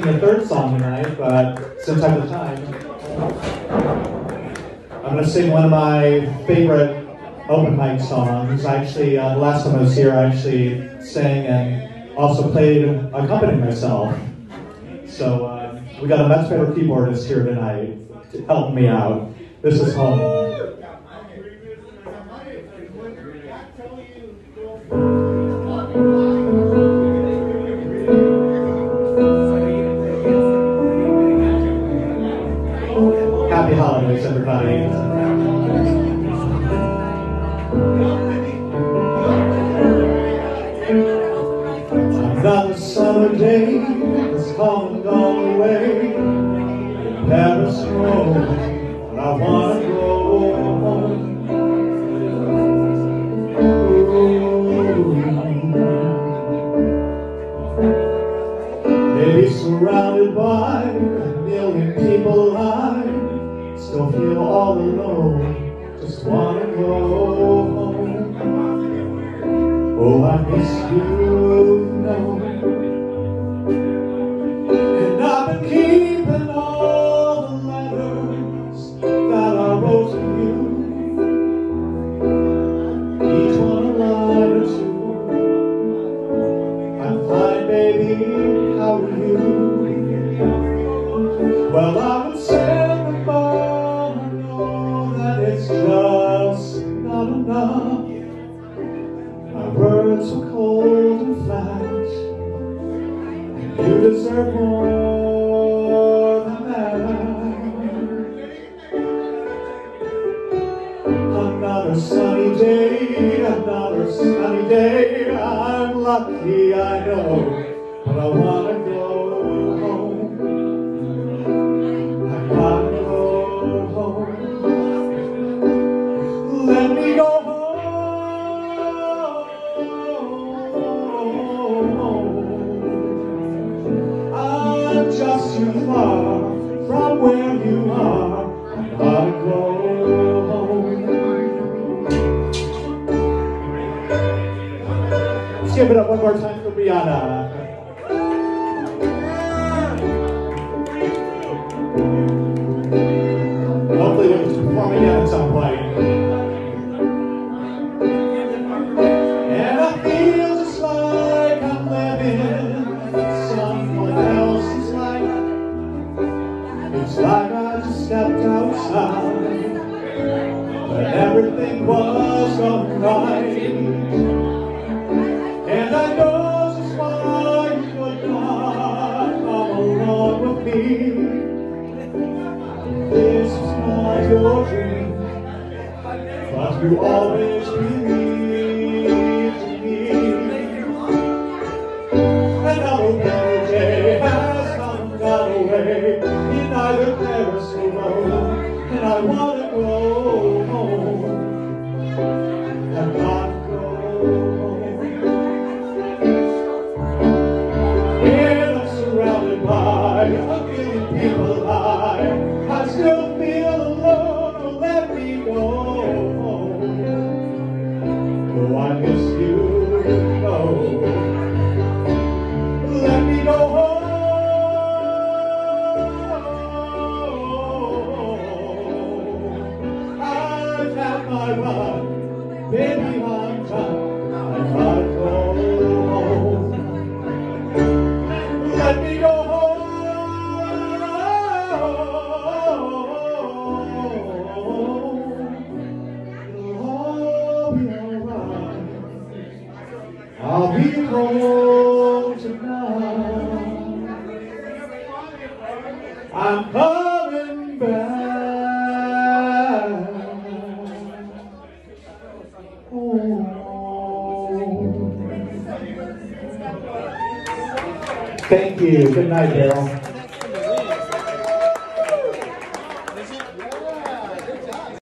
the third song tonight, but since I have the time, I'm going to sing one of my favorite open mic songs. I Actually, uh, the last time I was here, I actually sang and also played accompanied myself. So uh, we got a much better keyboardist here tonight to help me out. This is home. Holidays, everybody. Another summer day has come and gone away. Paris, Rome, but I wanna go home. Ooh. Maybe surrounded by still feel all alone, just wanna go home. Oh, I miss you, know. And I've been keeping all the letters that I wrote to you. Each one a line or two. I'm fine, baby, how are you? Well, I would you deserve more than that. Another sunny day, another sunny day. I'm lucky, I know, but I wanna give it up one more time for Rihanna. Hopefully we can perform again at some point. Was going right. And I know why you could not come along with me. This is not your dream, but you always believed in me. Another better day has come that way in either Paris or Rome, and I wanna baby I go home let me go home. I'll be home tonight. I'm coming back Thank you. Good night, Daryl.